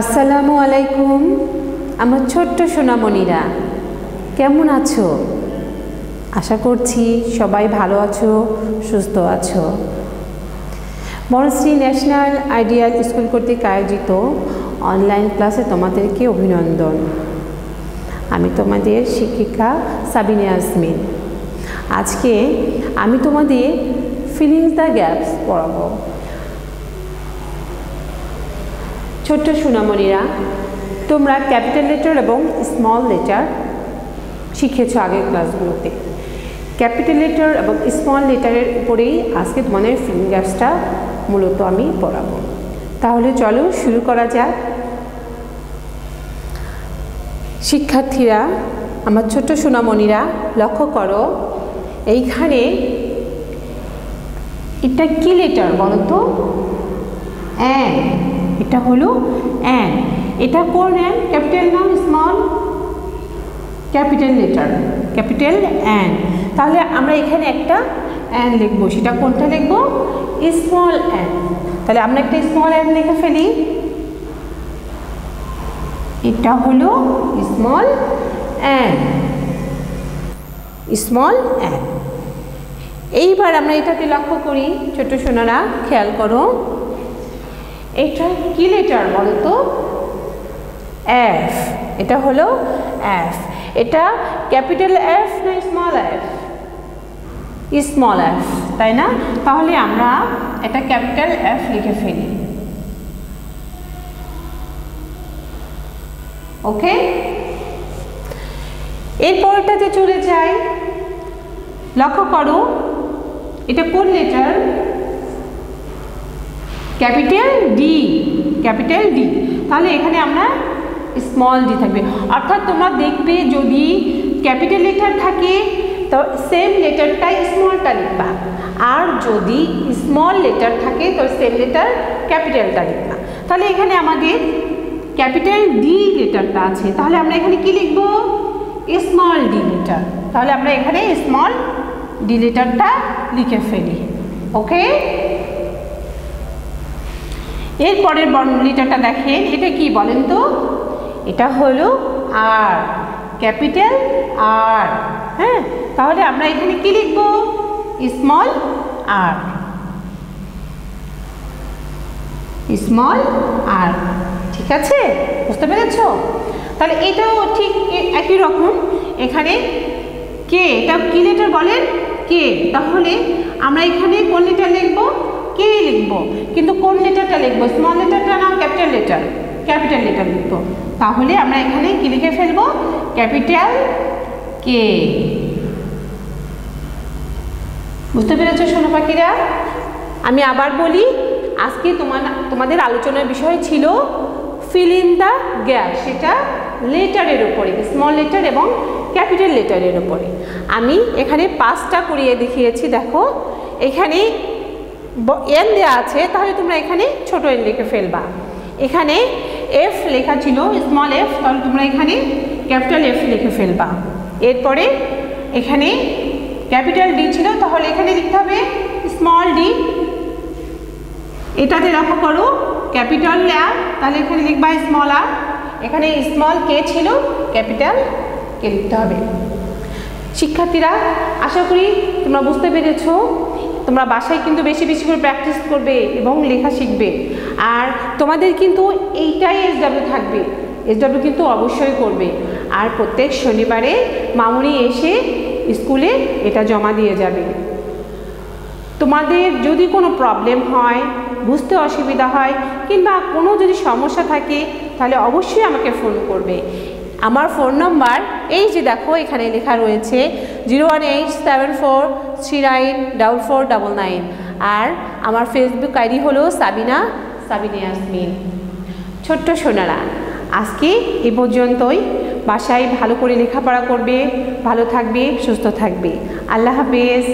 আসসালামু আলাইকুম, আমার ছোট্ট সোনামণিরা, কেমন আছো? আশা করছি সবাই ভালো আছো, সুস্থ আছো। বনশ্রী ন্যাশনাল আইডিয়াল স্কুল কর্তৃক আয়োজিত অনলাইন ক্লাসে তোমাদেরকে অভিনন্দন। আমি তোমাদের শিক্ষিকা সাবিনে আসমিন আজকে আমি তোমাদের ফিলিংস দ্য গ্যাপস পড়াবো। ছোট্ট সুনামণিরা, তোমরা ক্যাপিটাল লেটার এবং স্মল লেটার শিখেছ আগের ক্লাসগুলোতে। ক্যাপিটাল লেটার এবং স্মল লেটারের উপরেই আজকে তোমাদের ফিঙ্গার্সটা মূলত আমি পড়াবো। তাহলে চলো শুরু করা যাক। শিক্ষার্থীরা, আমার ছোট্ট সোনামণিরা, লক্ষ্য করো, এইখানে এটা কি লেটার বলো তো? এটা হলো অ্যান এটা কোন অ্যান ক্যাপিটাল নাম small capital letter capital N তাহলে আমরা এখানে একটা অ্যান লিখব। সেটা কোনটা লিখব? স্মল অ্যান তাহলে আমরা একটা স্মল অ্যান লিখে ফেলি। এটা হলো স্মল অ্যান স্মল অ্যান এইবার আমরা এটাকে লক্ষ্য করি। ছোট সোনারা, খেয়াল করো। এটা কি লেটার বলো তো এফ এটা হলো এফ এটা ক্যাপিটাল এফ না স্মল এফ স্মল এফ তাই না? তাহলে আমরা এটা ক্যাপিটাল এফ লিখে ফেলি। ওকে? এরপরটাতে চলে যাই। লক্ষ্য করো, এটা কোন letter capital D capital D তাহলে এখানে আমরা স্মল ডি থাকবে। অর্থাৎ তোমরা দেখবে যদি ক্যাপিটাল লেটার থাকে, তো সেম লেটারটাই স্মলটা লিখবা। আর যদি স্মল লেটার থাকে, তো সেম লেটার ক্যাপিটালটা লিখবা। তাহলে এখানে আমাদের ক্যাপিটাল ডি লেটারটা আছে। তাহলে আমরা এখানে কি লিখব? স্মল ডি লেটার তাহলে আমরা এখানে স্মল ডি লেটারটা লিখে ফেলি। ওকে এরপরের লিটারটা দেখেন, এটা কি বলেন তো? এটা হলো আর, ক্যাপিটাল আর হ্যাঁ? তাহলে আমরা এখানে কি লিখব? স্মল আর। স্মল আর, ঠিক আছে? বুঝতে পেরেছ? তাহলে এটাও ঠিক একই রকম। এখানে কে, এটা কি লেটার বলেন? কে। তাহলে আমরা এখানে কোন লেটার লিখব? কে লিখব? কিন্তু কোন লেটারটা লিখব? স্মল লেটারটা না ক্যাপিটাল লেটার ক্যাপিটাল লেটার লিখব। তাহলে আমরা এখানে কি লিখে ফেলব? ক্যাপিটাল কে বুঝতে পেরেছ সোনা পাখিরা? আমি আবার বলি, আজকে তোমার তোমাদের আলোচনার বিষয় ছিল ফিল ইন দ্য গ্যাপ সেটা লেটারের উপরে স্মল লেটার এবং ক্যাপিটাল লেটারের উপরে। আমি এখানে পাঁচটা করিয়ে দেখিয়েছি, দেখো। এখানে এন দেওয়া আছে, তাহলে তোমরা এখানে ছোট এন লিখে ফেলবা। এখানে এফ লেখা ছিল স্মল এফ তাহলে তোমরা এখানে ক্যাপিটাল এফ লিখে ফেলবা। এরপরে এখানে ক্যাপিটাল ডি ছিল, তাহলে এখানে লিখতে হবে স্মল ডি এটাতে লক্ষ্য করো ক্যাপিটাল আর তাহলে এখানে লিখবা স্মল আর এখানে স্মল কে ছিল ক্যাপিটাল কে লিখতে হবে। শিক্ষার্থীরা, আশা করি তোমরা বুঝতে পেরেছ তোমরা বাসায় কিন্তু বেশি বেশি করে প্র্যাকটিস করবে এবং লেখা শিখবে। আর তোমাদের কিন্তু এইটাই এসডাব্লিউ থাকবে। এসডাব্লিউ কিন্তু অবশ্যই করবে। আর প্রত্যেক শনিবারে মামুনি এসে স্কুলে এটা জমা দিয়ে যাবে। তোমাদের যদি কোনো প্রবলেম হয়, বুঝতে অসুবিধা হয়, কিংবা কোনো যদি সমস্যা থাকে, তাহলে অবশ্যই আমাকে ফোন করবে। আমার ফোন নম্বর, এই যে দেখো এখানে লেখা রয়েছে, zero one eight seven four three nine double four double nine. আর আমার ফেসবুক আইডি হলো সাবিনা, সাবিনে আসমিন ছোট্ট সোনারা, আজকে এ পর্যন্তই। বাসায় ভালো করে লেখাপড়া করবে, ভালো থাকবে, সুস্থ থাকবে। আল্লাহ হাফেজ।